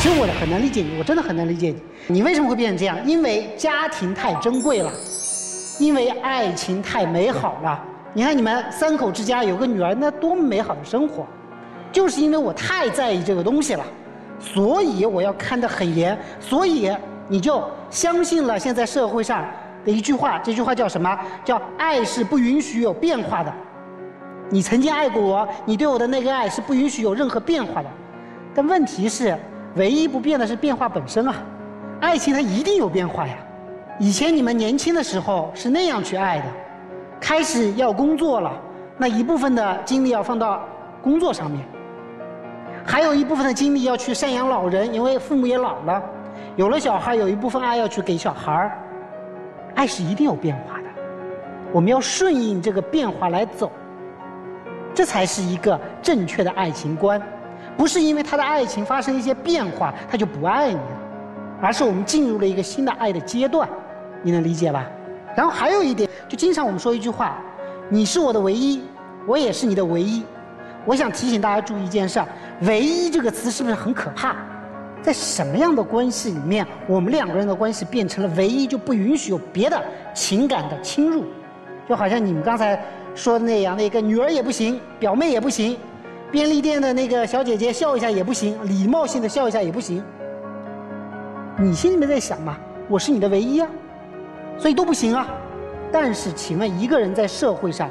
其实我很难理解你，我真的很难理解你。你为什么会变成这样？因为家庭太珍贵了，因为爱情太美好了。你看你们三口之家有个女儿，那多么美好的生活，就是因为我太在意这个东西了，所以我要看得很严，所以你就相信了现在社会上的一句话，这句话叫什么？叫爱是不允许有变化的。你曾经爱过我，你对我的那个爱是不允许有任何变化的。但问题是，唯一不变的是变化本身啊！爱情它一定有变化呀。以前你们年轻的时候是那样去爱的，开始要工作了，那一部分的精力要放到工作上面，还有一部分的精力要去赡养老人，因为父母也老了，有了小孩，有一部分爱要去给小孩儿。爱是一定有变化的，我们要顺应这个变化来走。这才是一个正确的爱情观，不是因为他的爱情发生一些变化，他就不爱你了，而是我们进入了一个新的爱的阶段，你能理解吧？然后还有一点，就经常我们说一句话：“你是我的唯一，我也是你的唯一。”我想提醒大家注意一件事，“唯一”这个词是不是很可怕？在什么样的关系里面，我们两个人的关系变成了唯一，就不允许有别的情感的侵入？就好像你们刚才。说的那样，那个女儿也不行，表妹也不行，便利店的那个小姐姐笑一下也不行，礼貌性的笑一下也不行。你心里面在想嘛，我是你的唯一啊，所以都不行啊。但是，请问一个人在社会上，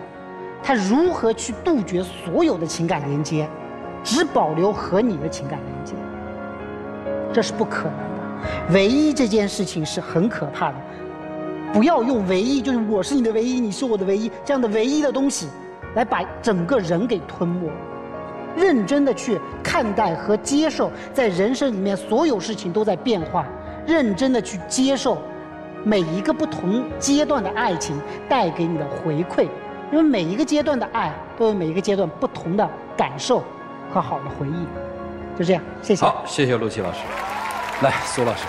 他如何去杜绝所有的情感连接，只保留和你的情感连接？这是不可能的。唯一这件事情是很可怕的。不要用唯一，就是我是你的唯一，你是我的唯一这样的唯一的东西，来把整个人给吞没。认真的去看待和接受，在人生里面所有事情都在变化。认真的去接受每一个不同阶段的爱情带给你的回馈，因为每一个阶段的爱都有每一个阶段不同的感受和好的回忆。就这样，谢谢。好，谢谢陆琪老师。来，苏老师。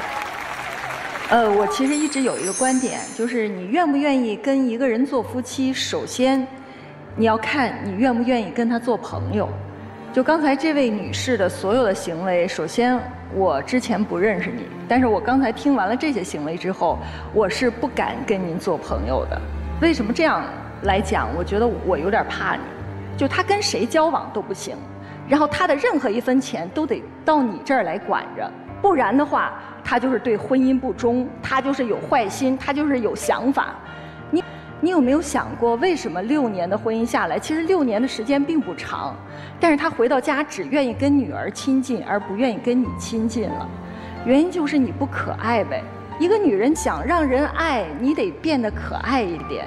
呃，我其实一直有一个观点，就是你愿不愿意跟一个人做夫妻，首先你要看你愿不愿意跟他做朋友。就刚才这位女士的所有的行为，首先我之前不认识你，但是我刚才听完了这些行为之后，我是不敢跟您做朋友的。为什么这样来讲？我觉得我有点怕你，就他跟谁交往都不行，然后他的任何一分钱都得到你这儿来管着。不然的话，他就是对婚姻不忠，他就是有坏心，他就是有想法。你，有没有想过，为什么六年的婚姻下来，其实六年的时间并不长，但是他回到家只愿意跟女儿亲近，而不愿意跟你亲近了？原因就是你不可爱呗。一个女人想让人爱你，得变得可爱一点。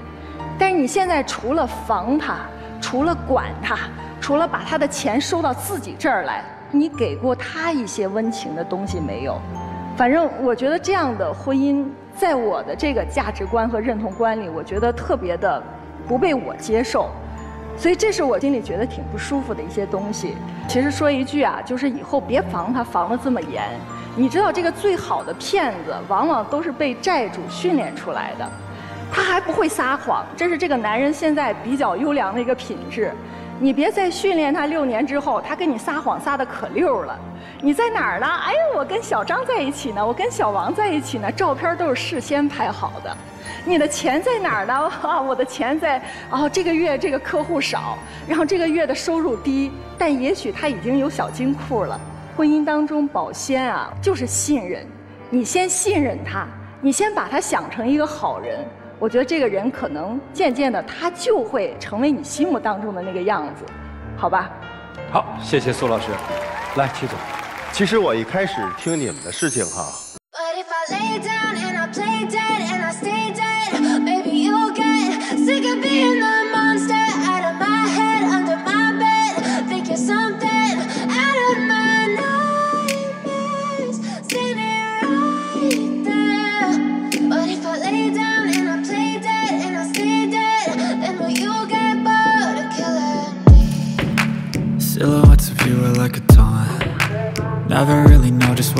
但是你现在除了防她，除了管她，除了把她的钱收到自己这儿来。你给过他一些温情的东西没有？反正我觉得这样的婚姻，在我的这个价值观和认同观里，我觉得特别的不被我接受，所以这是我心里觉得挺不舒服的一些东西。其实说一句啊，就是以后别防他防得这么严。你知道，这个最好的骗子，往往都是被债主训练出来的，他还不会撒谎，这是这个男人现在比较优良的一个品质。你别再训练他六年之后，他跟你撒谎撒的可溜了。你在哪儿呢？哎呦，我跟小张在一起呢，我跟小王在一起呢，照片都是事先拍好的。你的钱在哪儿呢？啊，我的钱在……哦，这个月这个客户少，然后这个月的收入低，但也许他已经有小金库了。婚姻当中保鲜啊，就是信任。你先信任他，你先把他想成一个好人。我觉得这个人可能渐渐的，他就会成为你心目当中的那个样子，好吧？好，谢谢苏老师。来，齐总。其实我一开始听你们的事情哈。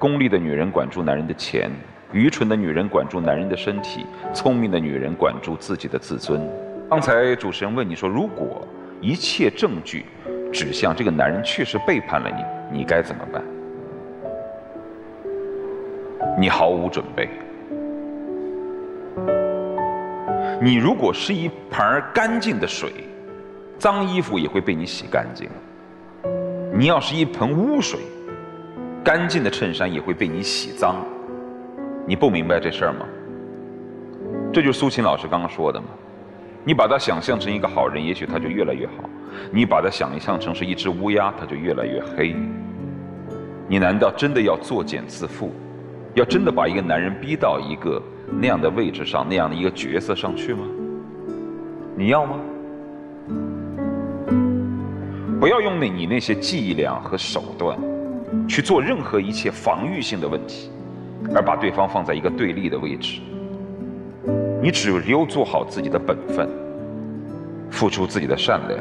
功利的女人管住男人的钱，愚蠢的女人管住男人的身体，聪明的女人管住自己的自尊。刚才主持人问你说，如果一切证据指向这个男人确实背叛了你，你该怎么办？你毫无准备。你如果是一盆干净的水，脏衣服也会被你洗干净。你要是一盆污水，干净的衬衫也会被你洗脏。你不明白这事儿吗？这就是苏秦老师刚刚说的嘛。你把他想象成一个好人，也许他就越来越好；你把他想象成是一只乌鸦，他就越来越黑。你难道真的要作茧自缚？要真的把一个男人逼到一个那样的位置上、那样的一个角色上去吗？你要吗？不要用那你那些伎俩和手段去做任何一切防御性的问题，而把对方放在一个对立的位置。你只有做好自己的本分，付出自己的善良，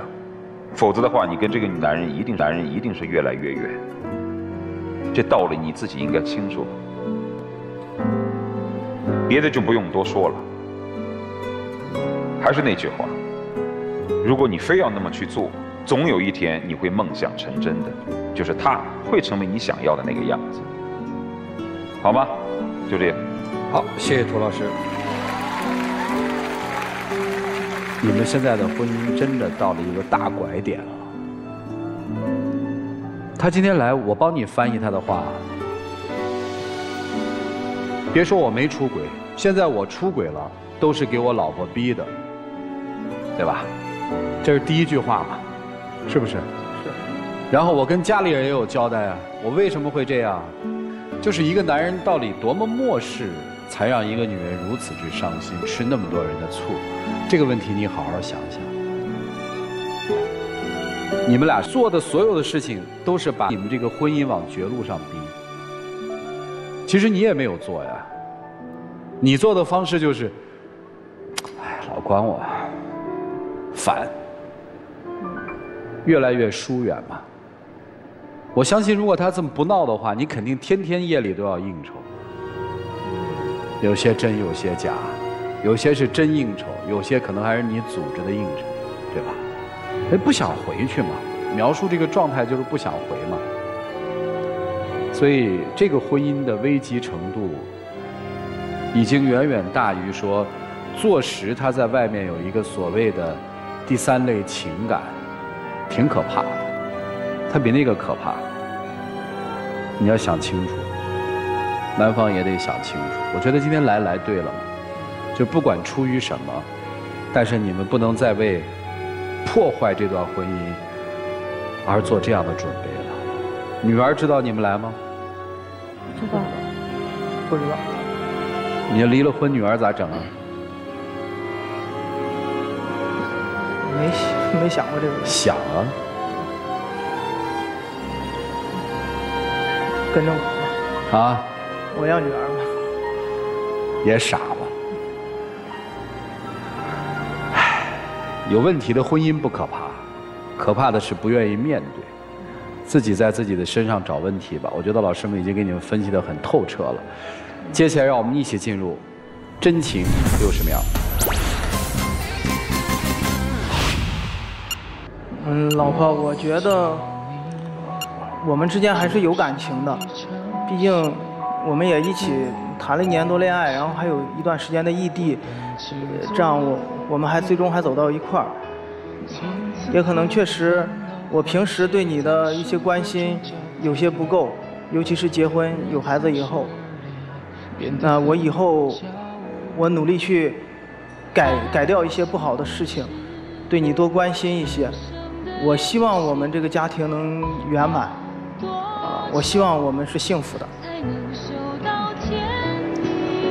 否则的话，你跟这个男人一定男人一定是越来越远。这道理你自己应该清楚。别的就不用多说了。还是那句话，如果你非要那么去做，总有一天你会梦想成真的，就是他会成为你想要的那个样子，好吗？就这样。好，谢谢涂老师。你们现在的婚姻真的到了一个大拐点了。他今天来，我帮你翻译他的话。别说我没出轨，现在我出轨了，都是给我老婆逼的，对吧？这是第一句话嘛，是不是？是。然后我跟家里人也有交代啊，我为什么会这样？就是一个男人到底多么漠视，才让一个女人如此之伤心，吃那么多人的醋？这个问题你好好想想。你们俩做的所有的事情，都是把你们这个婚姻往绝路上逼。其实你也没有做呀，你做的方式就是，哎，老管我，烦，越来越疏远嘛。我相信，如果他这么不闹的话，你肯定天天夜里都要应酬，有些真，有些假，有些是真应酬，有些可能还是你组织的应酬，对吧？哎，不想回去嘛？描述这个状态就是不想回嘛。所以，这个婚姻的危机程度，已经远远大于说，坐实他在外面有一个所谓的第三类情感，挺可怕的，它比那个可怕。你要想清楚，男方也得想清楚。我觉得今天来来对了嘛，就不管出于什么，但是你们不能再为破坏这段婚姻而做这样的准备了。女儿知道你们来吗？知道。不知道。你离了婚，女儿咋整啊？没想没想过这个。想啊。跟着我吧。啊。我要女儿嘛。也傻了。唉，有问题的婚姻不可怕，可怕的是不愿意面对，自己在自己的身上找问题吧。我觉得老师们已经给你们分析的很透彻了。接下来让我们一起进入真情六十秒。嗯，老婆，我觉得我们之间还是有感情的，毕竟我们也一起谈了一年多恋爱，然后还有一段时间的异地，这样我我们还最终还走到一块儿。也可能确实，我平时对你的一些关心有些不够，尤其是结婚有孩子以后。那我以后，我努力去改改掉一些不好的事情，对你多关心一些。我希望我们这个家庭能圆满，啊，我希望我们是幸福的。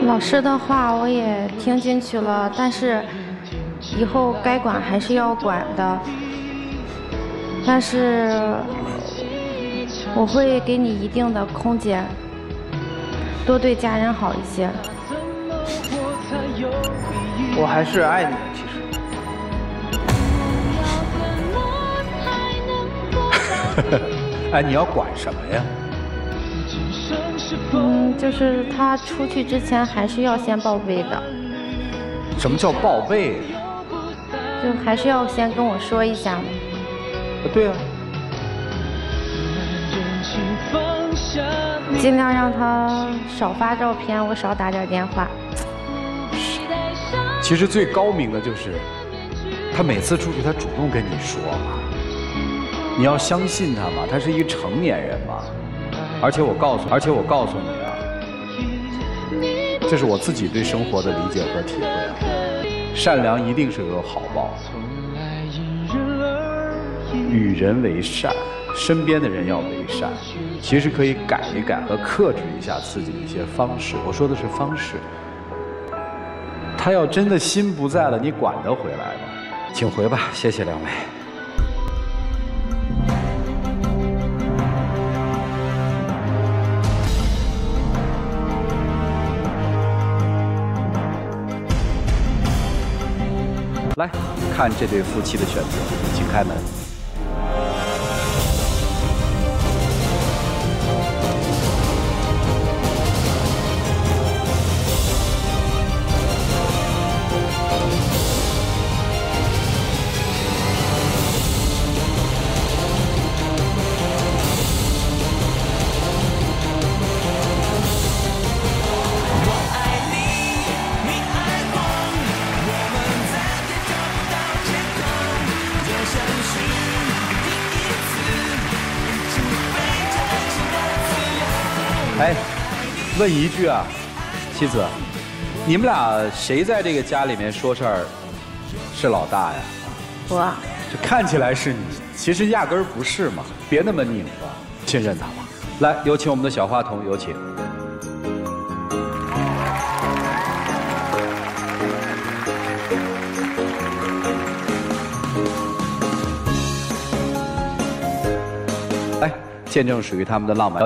老师的话我也听进去了，但是以后该管还是要管的。但是我会给你一定的空间。多对家人好一些。我还是爱你，哎，你要管什么呀？嗯，就是他出去之前还是要先报备的。什么叫报备？就还是要先跟我说一下嘛。对啊。尽量让他少发照片，我少打点电话。其实最高明的就是，他每次出去他主动跟你说嘛，你要相信他嘛，他是一个成年人嘛。而且我告诉，而且我告诉你啊，这是我自己对生活的理解和体会。善良一定是有好报，与人为善。身边的人要为善，其实可以改一改和克制一下自己的一些方式。我说的是方式。他要真的心不在了，你管得回来吗？请回吧，谢谢两位。来看这对夫妻的选择，请开门。问一句啊，妻子，你们俩谁在这个家里面说事儿是老大呀？我。这看起来是你，其实压根儿不是嘛！别那么拧巴，信任他吧。来，有请我们的小话筒，有请。来，见证属于他们的浪漫。